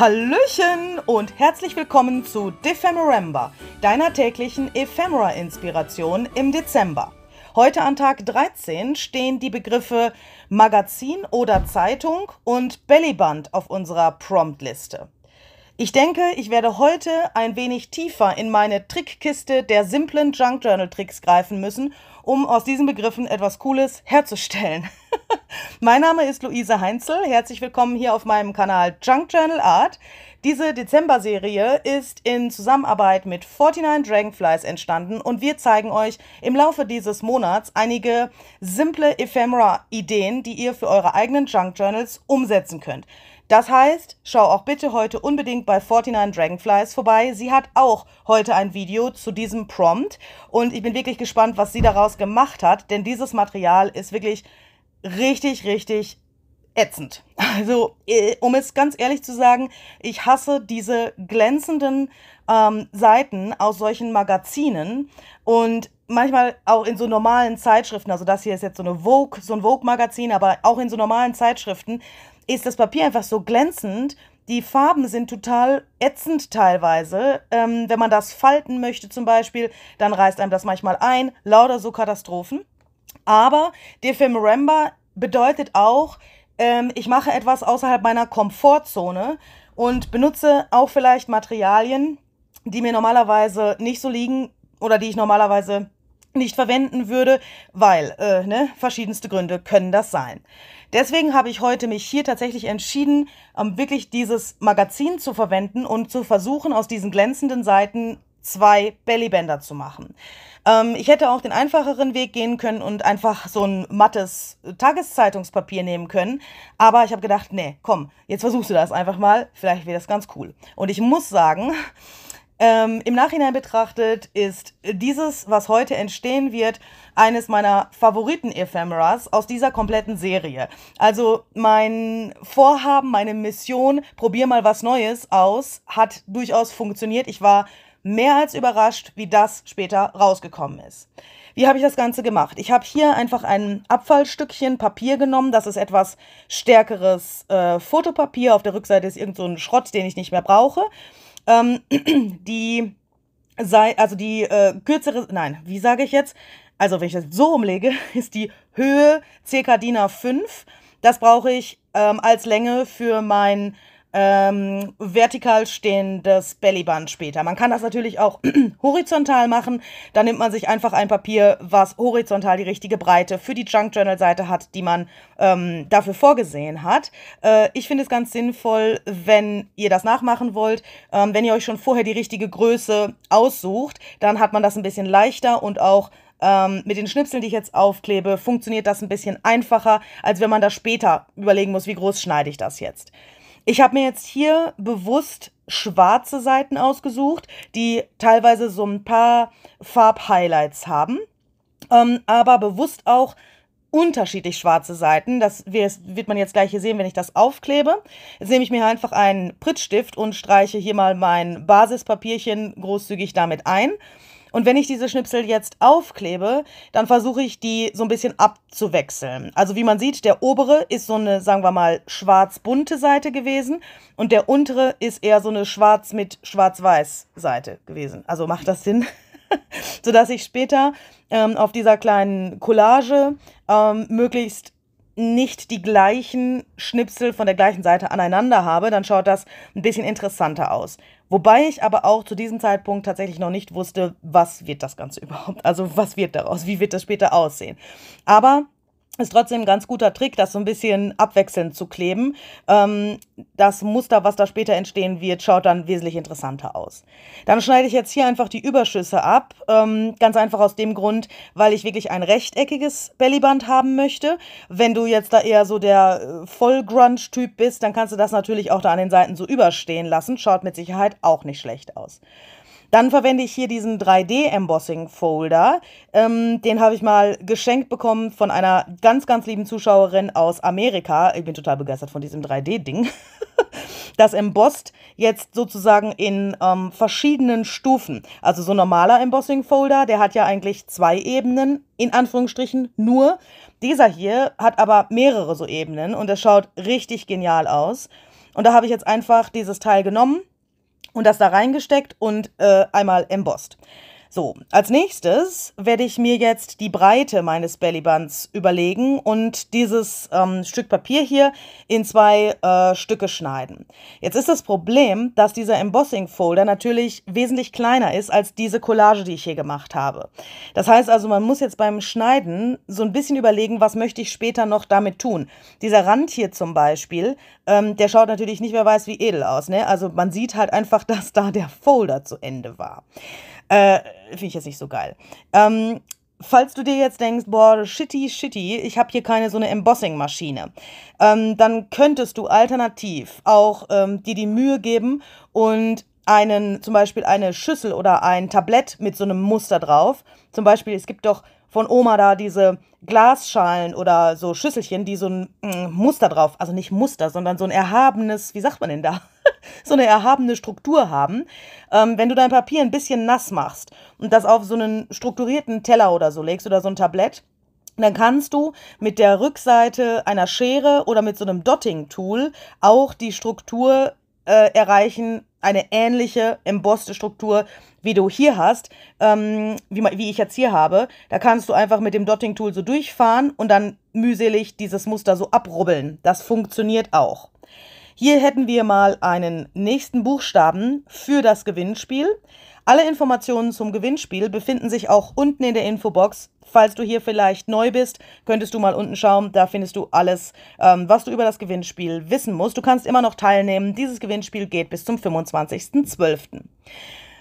Hallöchen und herzlich willkommen zu Defemerember, deiner täglichen Ephemera-Inspiration im Dezember. Heute an Tag 13 stehen die Begriffe Magazin oder Zeitung und Bellyband auf unserer Promptliste. Ich denke, ich werde heute ein wenig tiefer in meine Trickkiste der simplen Junk Journal Tricks greifen müssen, um aus diesen Begriffen etwas Cooles herzustellen. mein Name ist Luise Heinzel. Herzlich willkommen hier auf meinem Kanal Junk Journal Art. Diese Dezember-Serie ist in Zusammenarbeit mit 49 Dragonflies entstanden und wir zeigen euch im Laufe dieses Monats einige simple Ephemera-Ideen, die ihr für eure eigenen Junk Journals umsetzen könnt. Das heißt, schau auch bitte heute unbedingt bei 49 Dragonflies vorbei. Sie hat auch heute ein Video zu diesem Prompt und ich bin wirklich gespannt, was sie daraus gemacht hat, denn dieses Material ist wirklich richtig, richtig ätzend. Also, äh, um es ganz ehrlich zu sagen, ich hasse diese glänzenden ähm, Seiten aus solchen Magazinen und manchmal auch in so normalen Zeitschriften. Also, das hier ist jetzt so eine Vogue, so ein Vogue-Magazin, aber auch in so normalen Zeitschriften ist das Papier einfach so glänzend. Die Farben sind total ätzend teilweise. Ähm, wenn man das falten möchte zum Beispiel, dann reißt einem das manchmal ein. Lauter so Katastrophen. Aber Defemerember bedeutet auch, ähm, ich mache etwas außerhalb meiner Komfortzone und benutze auch vielleicht Materialien, die mir normalerweise nicht so liegen oder die ich normalerweise nicht verwenden würde, weil, äh, ne, verschiedenste Gründe können das sein. Deswegen habe ich heute mich hier tatsächlich entschieden, ähm, wirklich dieses Magazin zu verwenden und zu versuchen, aus diesen glänzenden Seiten zwei Bellybänder zu machen. Ähm, ich hätte auch den einfacheren Weg gehen können und einfach so ein mattes Tageszeitungspapier nehmen können. Aber ich habe gedacht, nee, komm, jetzt versuchst du das einfach mal. Vielleicht wäre das ganz cool. Und ich muss sagen, ähm, Im Nachhinein betrachtet ist dieses, was heute entstehen wird, eines meiner Favoriten-Ephemeras aus dieser kompletten Serie. Also mein Vorhaben, meine Mission, probier mal was Neues aus, hat durchaus funktioniert. Ich war mehr als überrascht, wie das später rausgekommen ist. Wie habe ich das Ganze gemacht? Ich habe hier einfach ein Abfallstückchen Papier genommen. Das ist etwas stärkeres äh, Fotopapier. Auf der Rückseite ist irgend so ein Schrott, den ich nicht mehr brauche. Ähm, die sei, also die äh, kürzere, nein, wie sage ich jetzt? Also wenn ich das so umlege, ist die Höhe ca. DIN A5. Das brauche ich ähm, als Länge für mein ähm, vertikal stehendes Bellyband später. Man kann das natürlich auch horizontal machen. Da nimmt man sich einfach ein Papier, was horizontal die richtige Breite für die Junk Journal Seite hat, die man ähm, dafür vorgesehen hat. Äh, ich finde es ganz sinnvoll, wenn ihr das nachmachen wollt, ähm, wenn ihr euch schon vorher die richtige Größe aussucht, dann hat man das ein bisschen leichter und auch ähm, mit den Schnipseln, die ich jetzt aufklebe, funktioniert das ein bisschen einfacher, als wenn man da später überlegen muss, wie groß schneide ich das jetzt. Ich habe mir jetzt hier bewusst schwarze Seiten ausgesucht, die teilweise so ein paar Farbhighlights haben, ähm, aber bewusst auch unterschiedlich schwarze Seiten. Das wird man jetzt gleich hier sehen, wenn ich das aufklebe. Jetzt nehme ich mir einfach einen Prittstift und streiche hier mal mein Basispapierchen großzügig damit ein und wenn ich diese Schnipsel jetzt aufklebe, dann versuche ich die so ein bisschen abzuwechseln. Also wie man sieht, der obere ist so eine, sagen wir mal, schwarz-bunte Seite gewesen und der untere ist eher so eine schwarz mit schwarz-weiß Seite gewesen. Also macht das Sinn? Sodass ich später ähm, auf dieser kleinen Collage ähm, möglichst nicht die gleichen Schnipsel von der gleichen Seite aneinander habe, dann schaut das ein bisschen interessanter aus. Wobei ich aber auch zu diesem Zeitpunkt tatsächlich noch nicht wusste, was wird das Ganze überhaupt, also was wird daraus, wie wird das später aussehen. Aber ist trotzdem ein ganz guter Trick, das so ein bisschen abwechselnd zu kleben. Ähm, das Muster, was da später entstehen wird, schaut dann wesentlich interessanter aus. Dann schneide ich jetzt hier einfach die Überschüsse ab. Ähm, ganz einfach aus dem Grund, weil ich wirklich ein rechteckiges Bellyband haben möchte. Wenn du jetzt da eher so der äh, Voll-Grunge-Typ bist, dann kannst du das natürlich auch da an den Seiten so überstehen lassen. Schaut mit Sicherheit auch nicht schlecht aus. Dann verwende ich hier diesen 3D-Embossing-Folder. Ähm, den habe ich mal geschenkt bekommen von einer ganz, ganz lieben Zuschauerin aus Amerika. Ich bin total begeistert von diesem 3D-Ding. Das embossed jetzt sozusagen in ähm, verschiedenen Stufen. Also so ein normaler Embossing-Folder, der hat ja eigentlich zwei Ebenen, in Anführungsstrichen nur. Dieser hier hat aber mehrere so Ebenen und das schaut richtig genial aus. Und da habe ich jetzt einfach dieses Teil genommen und das da reingesteckt und äh, einmal embossed. So, als nächstes werde ich mir jetzt die Breite meines Bellybands überlegen und dieses ähm, Stück Papier hier in zwei äh, Stücke schneiden. Jetzt ist das Problem, dass dieser Embossing Folder natürlich wesentlich kleiner ist als diese Collage, die ich hier gemacht habe. Das heißt also, man muss jetzt beim Schneiden so ein bisschen überlegen, was möchte ich später noch damit tun. Dieser Rand hier zum Beispiel, ähm, der schaut natürlich nicht, wer weiß, wie edel aus. Ne? Also man sieht halt einfach, dass da der Folder zu Ende war. Äh, Finde ich jetzt nicht so geil. Ähm, falls du dir jetzt denkst, boah, shitty, shitty, ich habe hier keine so eine Embossing-Maschine, ähm, dann könntest du alternativ auch ähm, dir die Mühe geben und einen, zum Beispiel eine Schüssel oder ein Tablett mit so einem Muster drauf. Zum Beispiel, es gibt doch von Oma da diese Glasschalen oder so Schüsselchen, die so ein mm, Muster drauf, also nicht Muster, sondern so ein erhabenes, wie sagt man denn da? so eine erhabene Struktur haben. Ähm, wenn du dein Papier ein bisschen nass machst und das auf so einen strukturierten Teller oder so legst oder so ein Tablett, dann kannst du mit der Rückseite einer Schere oder mit so einem Dotting-Tool auch die Struktur äh, erreichen, eine ähnliche embosste Struktur, wie du hier hast, ähm, wie, wie ich jetzt hier habe. Da kannst du einfach mit dem Dotting-Tool so durchfahren und dann mühselig dieses Muster so abrubbeln. Das funktioniert auch. Hier hätten wir mal einen nächsten Buchstaben für das Gewinnspiel. Alle Informationen zum Gewinnspiel befinden sich auch unten in der Infobox. Falls du hier vielleicht neu bist, könntest du mal unten schauen. Da findest du alles, ähm, was du über das Gewinnspiel wissen musst. Du kannst immer noch teilnehmen. Dieses Gewinnspiel geht bis zum 25.12.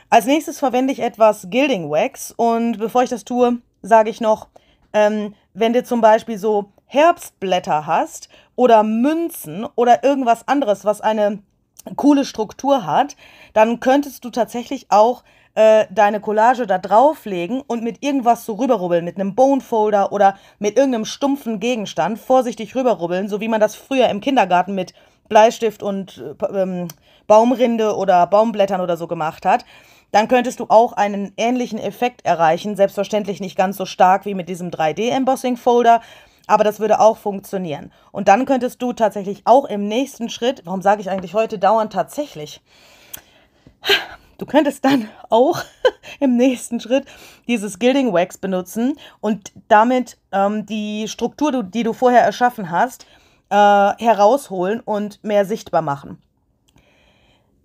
Als nächstes verwende ich etwas Gilding Wax und bevor ich das tue, sage ich noch, ähm, wenn du zum Beispiel so Herbstblätter hast oder Münzen oder irgendwas anderes, was eine coole Struktur hat, dann könntest du tatsächlich auch äh, deine Collage da drauflegen und mit irgendwas so rüberrubbeln, mit einem Bonefolder oder mit irgendeinem stumpfen Gegenstand vorsichtig rüberrubbeln, so wie man das früher im Kindergarten mit Bleistift und äh, ähm, Baumrinde oder Baumblättern oder so gemacht hat dann könntest du auch einen ähnlichen Effekt erreichen. Selbstverständlich nicht ganz so stark wie mit diesem 3D-Embossing-Folder, aber das würde auch funktionieren. Und dann könntest du tatsächlich auch im nächsten Schritt, warum sage ich eigentlich heute dauernd tatsächlich? Du könntest dann auch im nächsten Schritt dieses Gilding Wax benutzen und damit ähm, die Struktur, die du vorher erschaffen hast, äh, herausholen und mehr sichtbar machen.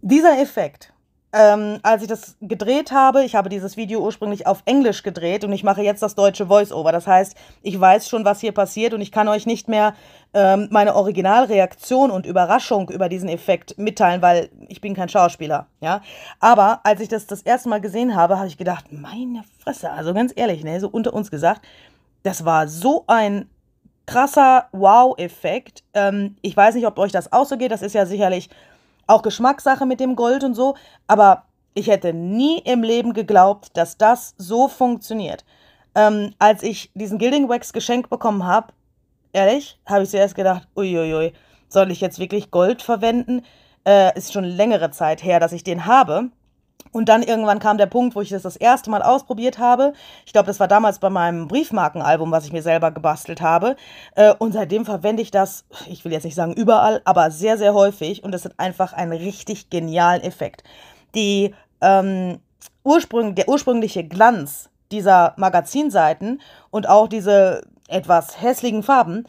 Dieser Effekt ähm, als ich das gedreht habe, ich habe dieses Video ursprünglich auf Englisch gedreht und ich mache jetzt das deutsche Voice-Over. Das heißt, ich weiß schon, was hier passiert und ich kann euch nicht mehr ähm, meine Originalreaktion und Überraschung über diesen Effekt mitteilen, weil ich bin kein Schauspieler, ja. Aber als ich das das erste Mal gesehen habe, habe ich gedacht, meine Fresse, also ganz ehrlich, ne, so unter uns gesagt, das war so ein krasser Wow-Effekt. Ähm, ich weiß nicht, ob euch das auch so geht, das ist ja sicherlich auch Geschmackssache mit dem Gold und so, aber ich hätte nie im Leben geglaubt, dass das so funktioniert. Ähm, als ich diesen Gilding Wax geschenkt bekommen habe, ehrlich, habe ich zuerst gedacht, uiuiui, soll ich jetzt wirklich Gold verwenden? Äh, ist schon längere Zeit her, dass ich den habe. Und dann irgendwann kam der Punkt, wo ich das das erste Mal ausprobiert habe. Ich glaube, das war damals bei meinem Briefmarkenalbum, was ich mir selber gebastelt habe. Äh, und seitdem verwende ich das, ich will jetzt nicht sagen überall, aber sehr, sehr häufig. Und das hat einfach einen richtig genialen Effekt. Die, ähm, Ursprung, der ursprüngliche Glanz dieser Magazinseiten und auch diese etwas hässlichen Farben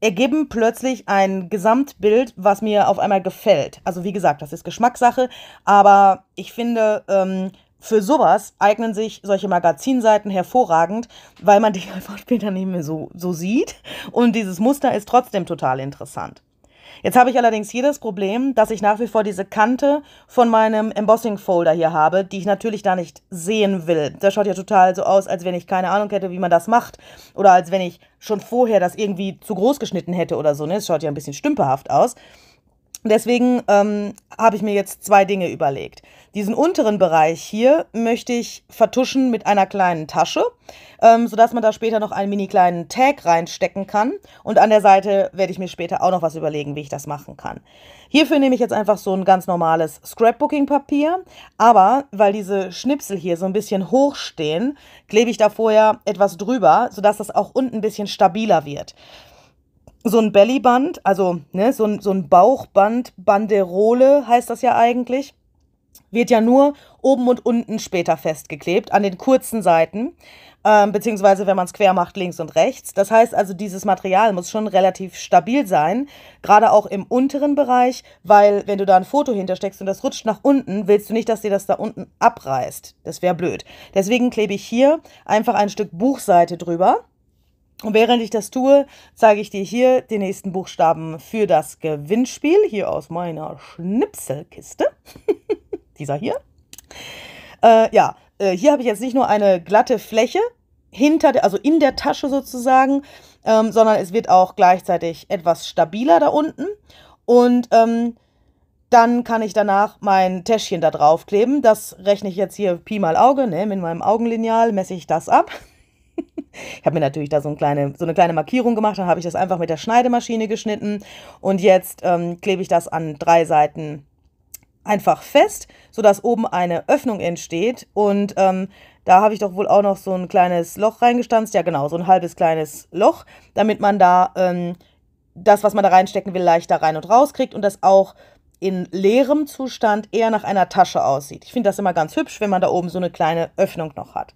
ergeben plötzlich ein Gesamtbild, was mir auf einmal gefällt. Also wie gesagt, das ist Geschmackssache, aber ich finde, ähm, für sowas eignen sich solche Magazinseiten hervorragend, weil man die einfach später nicht mehr so, so sieht. Und dieses Muster ist trotzdem total interessant. Jetzt habe ich allerdings hier das Problem, dass ich nach wie vor diese Kante von meinem Embossing-Folder hier habe, die ich natürlich da nicht sehen will. Das schaut ja total so aus, als wenn ich keine Ahnung hätte, wie man das macht. Oder als wenn ich schon vorher das irgendwie zu groß geschnitten hätte oder so. Ne? Das schaut ja ein bisschen stümperhaft aus. Deswegen ähm, habe ich mir jetzt zwei Dinge überlegt. Diesen unteren Bereich hier möchte ich vertuschen mit einer kleinen Tasche, ähm, sodass man da später noch einen mini kleinen Tag reinstecken kann. Und an der Seite werde ich mir später auch noch was überlegen, wie ich das machen kann. Hierfür nehme ich jetzt einfach so ein ganz normales Scrapbooking-Papier. Aber weil diese Schnipsel hier so ein bisschen hoch stehen, klebe ich da vorher etwas drüber, sodass das auch unten ein bisschen stabiler wird. so ein Bellyband, also ne, so, ein, so ein Bauchband, Banderole heißt das ja eigentlich, wird ja nur oben und unten später festgeklebt, an den kurzen Seiten, ähm, beziehungsweise wenn man es quer macht, links und rechts. Das heißt also, dieses Material muss schon relativ stabil sein, gerade auch im unteren Bereich, weil wenn du da ein Foto hintersteckst und das rutscht nach unten, willst du nicht, dass dir das da unten abreißt. Das wäre blöd. Deswegen klebe ich hier einfach ein Stück Buchseite drüber und während ich das tue, zeige ich dir hier die nächsten Buchstaben für das Gewinnspiel, hier aus meiner Schnipselkiste. Dieser hier. Äh, ja, äh, hier habe ich jetzt nicht nur eine glatte Fläche, hinter der, also in der Tasche sozusagen, ähm, sondern es wird auch gleichzeitig etwas stabiler da unten. Und ähm, dann kann ich danach mein Täschchen da draufkleben. Das rechne ich jetzt hier Pi mal Auge, ne? mit meinem Augenlineal messe ich das ab. Ich habe mir natürlich da so, ein kleine, so eine kleine Markierung gemacht, dann habe ich das einfach mit der Schneidemaschine geschnitten und jetzt ähm, klebe ich das an drei Seiten einfach fest, sodass oben eine Öffnung entsteht und ähm, da habe ich doch wohl auch noch so ein kleines Loch reingestanzt, ja genau, so ein halbes kleines Loch, damit man da ähm, das, was man da reinstecken will, leichter rein und raus kriegt und das auch in leerem Zustand eher nach einer Tasche aussieht. Ich finde das immer ganz hübsch, wenn man da oben so eine kleine Öffnung noch hat.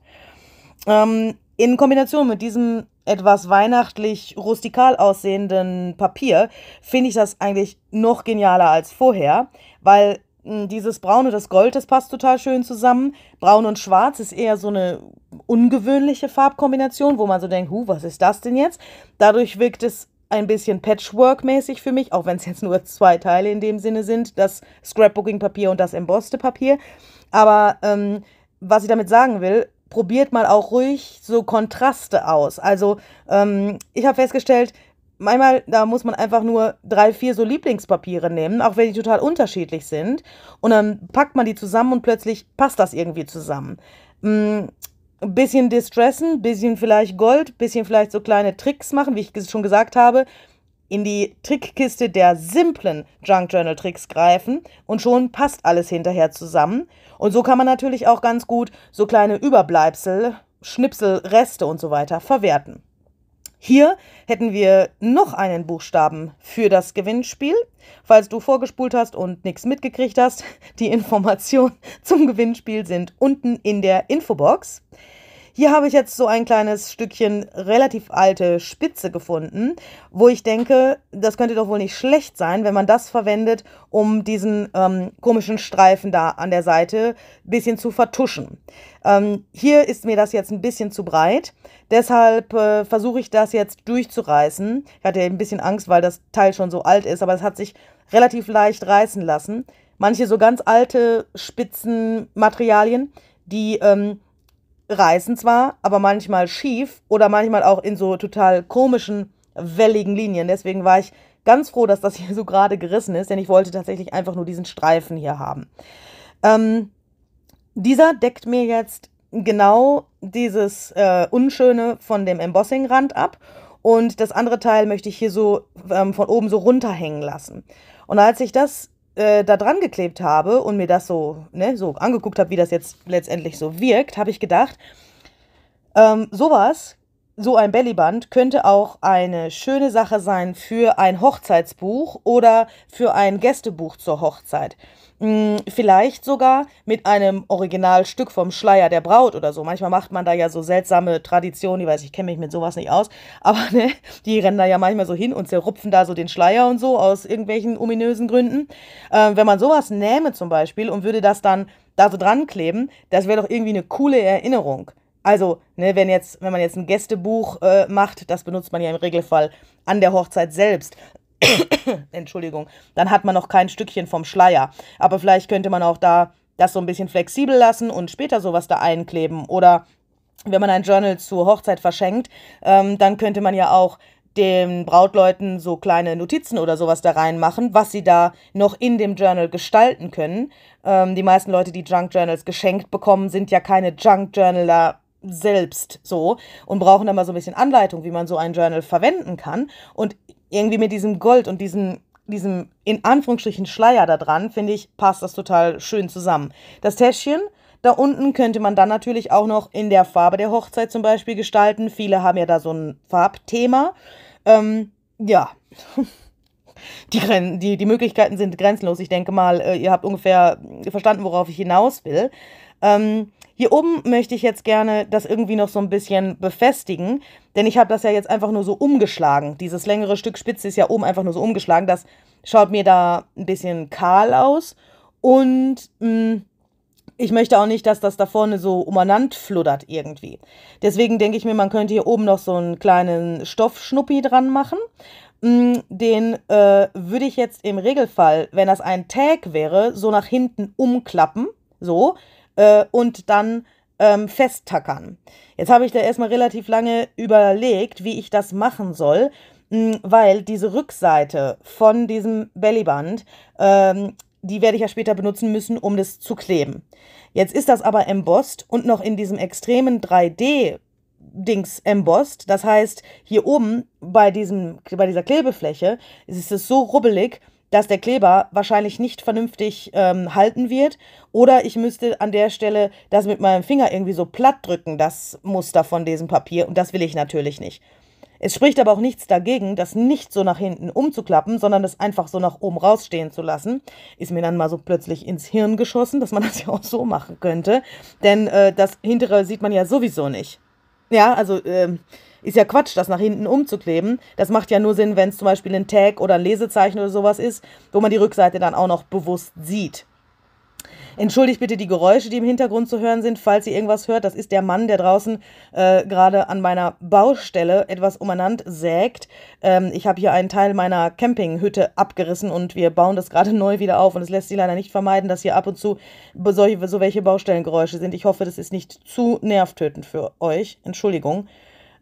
Ähm, in Kombination mit diesem etwas weihnachtlich rustikal aussehenden Papier finde ich das eigentlich noch genialer als vorher, weil dieses Braun und das Gold, das passt total schön zusammen. Braun und Schwarz ist eher so eine ungewöhnliche Farbkombination, wo man so denkt, huh, was ist das denn jetzt? Dadurch wirkt es ein bisschen Patchwork-mäßig für mich, auch wenn es jetzt nur zwei Teile in dem Sinne sind, das Scrapbooking-Papier und das embosste Papier. Aber ähm, was ich damit sagen will, probiert mal auch ruhig so Kontraste aus. Also ähm, ich habe festgestellt, manchmal, da muss man einfach nur drei, vier so Lieblingspapiere nehmen, auch wenn die total unterschiedlich sind. Und dann packt man die zusammen und plötzlich passt das irgendwie zusammen. Mm, ein bisschen distressen, bisschen vielleicht Gold, bisschen vielleicht so kleine Tricks machen, wie ich schon gesagt habe in die Trickkiste der simplen Junk Journal Tricks greifen und schon passt alles hinterher zusammen. Und so kann man natürlich auch ganz gut so kleine Überbleibsel, Schnipsel, Reste und so weiter verwerten. Hier hätten wir noch einen Buchstaben für das Gewinnspiel. Falls du vorgespult hast und nichts mitgekriegt hast, die Informationen zum Gewinnspiel sind unten in der Infobox. Hier habe ich jetzt so ein kleines Stückchen relativ alte Spitze gefunden, wo ich denke, das könnte doch wohl nicht schlecht sein, wenn man das verwendet, um diesen ähm, komischen Streifen da an der Seite ein bisschen zu vertuschen. Ähm, hier ist mir das jetzt ein bisschen zu breit, deshalb äh, versuche ich das jetzt durchzureißen. Ich hatte ein bisschen Angst, weil das Teil schon so alt ist, aber es hat sich relativ leicht reißen lassen. Manche so ganz alte Spitzenmaterialien, die ähm, reißen zwar, aber manchmal schief oder manchmal auch in so total komischen, welligen Linien. Deswegen war ich ganz froh, dass das hier so gerade gerissen ist, denn ich wollte tatsächlich einfach nur diesen Streifen hier haben. Ähm, dieser deckt mir jetzt genau dieses äh, Unschöne von dem Embossing-Rand ab und das andere Teil möchte ich hier so ähm, von oben so runterhängen lassen. Und als ich das äh, da dran geklebt habe und mir das so, ne, so angeguckt habe, wie das jetzt letztendlich so wirkt, habe ich gedacht, ähm, sowas, so ein Bellyband könnte auch eine schöne Sache sein für ein Hochzeitsbuch oder für ein Gästebuch zur Hochzeit. Hm, vielleicht sogar mit einem Originalstück vom Schleier der Braut oder so. Manchmal macht man da ja so seltsame Traditionen, ich weiß, ich kenne mich mit sowas nicht aus, aber ne, die rennen da ja manchmal so hin und zerrupfen da so den Schleier und so aus irgendwelchen ominösen Gründen. Ähm, wenn man sowas nähme zum Beispiel und würde das dann da so dran kleben, das wäre doch irgendwie eine coole Erinnerung. Also, ne, wenn jetzt, wenn man jetzt ein Gästebuch äh, macht, das benutzt man ja im Regelfall an der Hochzeit selbst. Entschuldigung, dann hat man noch kein Stückchen vom Schleier. Aber vielleicht könnte man auch da das so ein bisschen flexibel lassen und später sowas da einkleben. Oder wenn man ein Journal zur Hochzeit verschenkt, ähm, dann könnte man ja auch den Brautleuten so kleine Notizen oder sowas da reinmachen, was sie da noch in dem Journal gestalten können. Ähm, die meisten Leute, die Junk Journals geschenkt bekommen, sind ja keine Junk Journaler selbst so und brauchen dann mal so ein bisschen Anleitung, wie man so ein Journal verwenden kann. Und irgendwie mit diesem Gold und diesem, diesem in Anführungsstrichen Schleier da dran, finde ich, passt das total schön zusammen. Das Täschchen, da unten könnte man dann natürlich auch noch in der Farbe der Hochzeit zum Beispiel gestalten. Viele haben ja da so ein Farbthema. Ähm, ja, die, die, die Möglichkeiten sind grenzenlos. Ich denke mal, äh, ihr habt ungefähr verstanden, worauf ich hinaus will. Ähm, hier oben möchte ich jetzt gerne das irgendwie noch so ein bisschen befestigen, denn ich habe das ja jetzt einfach nur so umgeschlagen. Dieses längere Stück Spitze ist ja oben einfach nur so umgeschlagen. Das schaut mir da ein bisschen kahl aus und mh, mm, ich möchte auch nicht, dass das da vorne so umeinander fluddert irgendwie. Deswegen denke ich mir, man könnte hier oben noch so einen kleinen Stoffschnuppi dran machen. Mm, den äh, würde ich jetzt im Regelfall, wenn das ein Tag wäre, so nach hinten umklappen. So äh, und dann ähm, festtackern. Jetzt habe ich da erstmal relativ lange überlegt, wie ich das machen soll, mh, weil diese Rückseite von diesem Bellyband, ähm, die werde ich ja später benutzen müssen, um das zu kleben. Jetzt ist das aber embossed und noch in diesem extremen 3D Dings embossed. Das heißt, hier oben bei, diesem, bei dieser Klebefläche ist es so rubbelig, dass der Kleber wahrscheinlich nicht vernünftig ähm, halten wird. Oder ich müsste an der Stelle das mit meinem Finger irgendwie so platt drücken, das Muster von diesem Papier. Und das will ich natürlich nicht. Es spricht aber auch nichts dagegen, das nicht so nach hinten umzuklappen, sondern das einfach so nach oben rausstehen zu lassen. Ist mir dann mal so plötzlich ins Hirn geschossen, dass man das ja auch so machen könnte. Denn äh, das hintere sieht man ja sowieso nicht. Ja, also äh, ist ja Quatsch, das nach hinten umzukleben. Das macht ja nur Sinn, wenn es zum Beispiel ein Tag oder ein Lesezeichen oder sowas ist, wo man die Rückseite dann auch noch bewusst sieht. Entschuldigt bitte die Geräusche, die im Hintergrund zu hören sind, falls ihr irgendwas hört. Das ist der Mann, der draußen äh, gerade an meiner Baustelle etwas umeinander sägt. Ähm, ich habe hier einen Teil meiner Campinghütte abgerissen und wir bauen das gerade neu wieder auf. Und es lässt sich leider nicht vermeiden, dass hier ab und zu solche, so welche Baustellengeräusche sind. Ich hoffe, das ist nicht zu nervtötend für euch. Entschuldigung.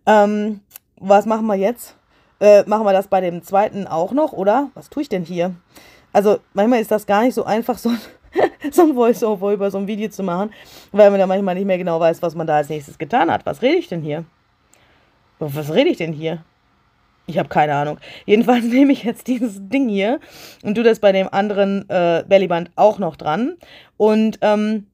Ähm, was machen wir jetzt? Äh, machen wir das bei dem zweiten auch noch, oder? Was tue ich denn hier? Also, manchmal ist das gar nicht so einfach, so ein, so ein Voice-Over über so ein Video zu machen, weil man da manchmal nicht mehr genau weiß, was man da als nächstes getan hat. Was rede ich denn hier? Was rede ich denn hier? Ich habe keine Ahnung. Jedenfalls nehme ich jetzt dieses Ding hier und tue das bei dem anderen äh, Bellyband auch noch dran. Und ähm,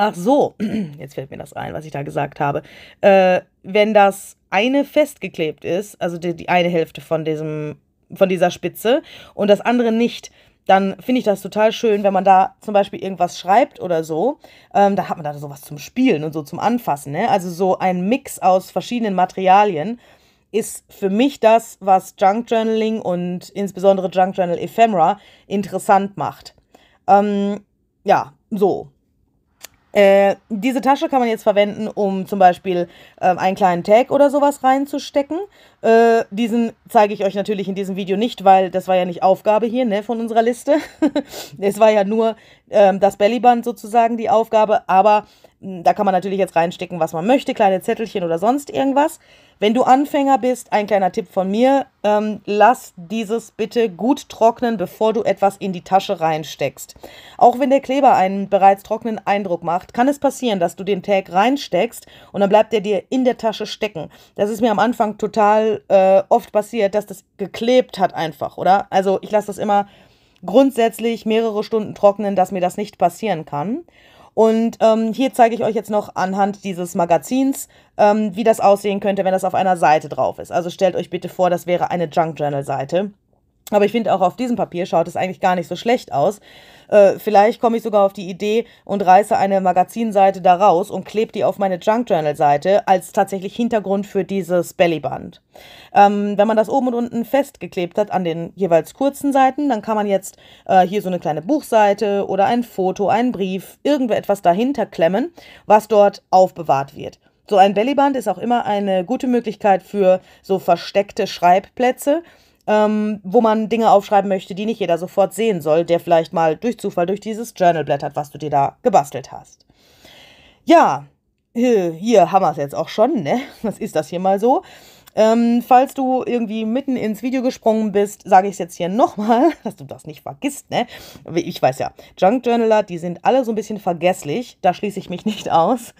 Ach so, jetzt fällt mir das ein, was ich da gesagt habe. Äh, wenn das eine festgeklebt ist, also die, die eine Hälfte von diesem, von dieser Spitze und das andere nicht, dann finde ich das total schön, wenn man da zum Beispiel irgendwas schreibt oder so. Ähm, da hat man da sowas zum Spielen und so zum Anfassen. Ne? Also so ein Mix aus verschiedenen Materialien ist für mich das, was Junk Journaling und insbesondere Junk Journal Ephemera interessant macht. Ähm, ja, so. Äh, diese Tasche kann man jetzt verwenden, um zum Beispiel äh, einen kleinen Tag oder sowas reinzustecken. Äh, diesen zeige ich euch natürlich in diesem Video nicht, weil das war ja nicht Aufgabe hier ne, von unserer Liste. es war ja nur ähm, das Bellyband sozusagen die Aufgabe, aber da kann man natürlich jetzt reinstecken, was man möchte, kleine Zettelchen oder sonst irgendwas. Wenn du Anfänger bist, ein kleiner Tipp von mir, ähm, lass dieses bitte gut trocknen, bevor du etwas in die Tasche reinsteckst. Auch wenn der Kleber einen bereits trockenen Eindruck macht, kann es passieren, dass du den Tag reinsteckst und dann bleibt er dir in der Tasche stecken. Das ist mir am Anfang total äh, oft passiert, dass das geklebt hat einfach, oder? Also ich lasse das immer grundsätzlich mehrere Stunden trocknen, dass mir das nicht passieren kann. Und ähm, hier zeige ich euch jetzt noch anhand dieses Magazins, ähm, wie das aussehen könnte, wenn das auf einer Seite drauf ist. Also stellt euch bitte vor, das wäre eine Junk Journal Seite. Aber ich finde auch auf diesem Papier schaut es eigentlich gar nicht so schlecht aus. Äh, vielleicht komme ich sogar auf die Idee und reiße eine Magazinseite da raus und klebe die auf meine Junk Journal Seite als tatsächlich Hintergrund für dieses Bellyband. Ähm, wenn man das oben und unten festgeklebt hat an den jeweils kurzen Seiten, dann kann man jetzt äh, hier so eine kleine Buchseite oder ein Foto, einen Brief, irgendetwas dahinter klemmen, was dort aufbewahrt wird. So ein Bellyband ist auch immer eine gute Möglichkeit für so versteckte Schreibplätze ähm, wo man Dinge aufschreiben möchte, die nicht jeder sofort sehen soll, der vielleicht mal durch Zufall durch dieses Journal blättert, was du dir da gebastelt hast. Ja, hier haben wir es jetzt auch schon, ne? Was ist das hier mal so? Ähm, falls du irgendwie mitten ins Video gesprungen bist, sage ich es jetzt hier nochmal, dass du das nicht vergisst, ne? Ich weiß ja, Junk Journaler, die sind alle so ein bisschen vergesslich, da schließe ich mich nicht aus.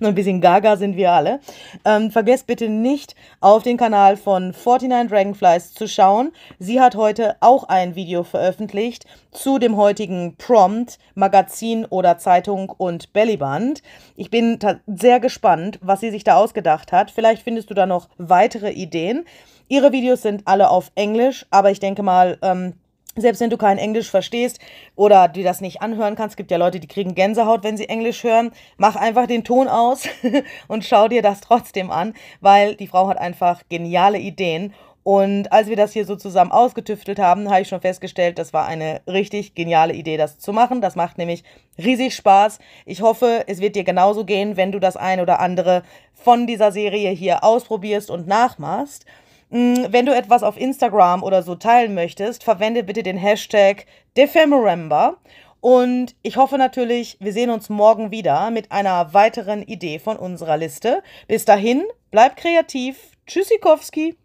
Nur ein bisschen gaga sind wir alle. Ähm, vergesst bitte nicht, auf den Kanal von 49 Dragonflies zu schauen. Sie hat heute auch ein Video veröffentlicht zu dem heutigen Prompt, Magazin oder Zeitung und Bellyband. Ich bin sehr gespannt, was sie sich da ausgedacht hat. Vielleicht findest du da noch weitere Ideen. Ihre Videos sind alle auf Englisch, aber ich denke mal, ähm, selbst wenn du kein Englisch verstehst oder du das nicht anhören kannst, gibt ja Leute, die kriegen Gänsehaut, wenn sie Englisch hören, mach einfach den Ton aus und schau dir das trotzdem an, weil die Frau hat einfach geniale Ideen. Und als wir das hier so zusammen ausgetüftelt haben, habe ich schon festgestellt, das war eine richtig geniale Idee, das zu machen. Das macht nämlich riesig Spaß. Ich hoffe, es wird dir genauso gehen, wenn du das ein oder andere von dieser Serie hier ausprobierst und nachmachst. Mm, wenn du etwas auf Instagram oder so teilen möchtest, verwende bitte den Hashtag Defemorember. Und ich hoffe natürlich, wir sehen uns morgen wieder mit einer weiteren Idee von unserer Liste. Bis dahin, bleib kreativ. Tschüssikowski.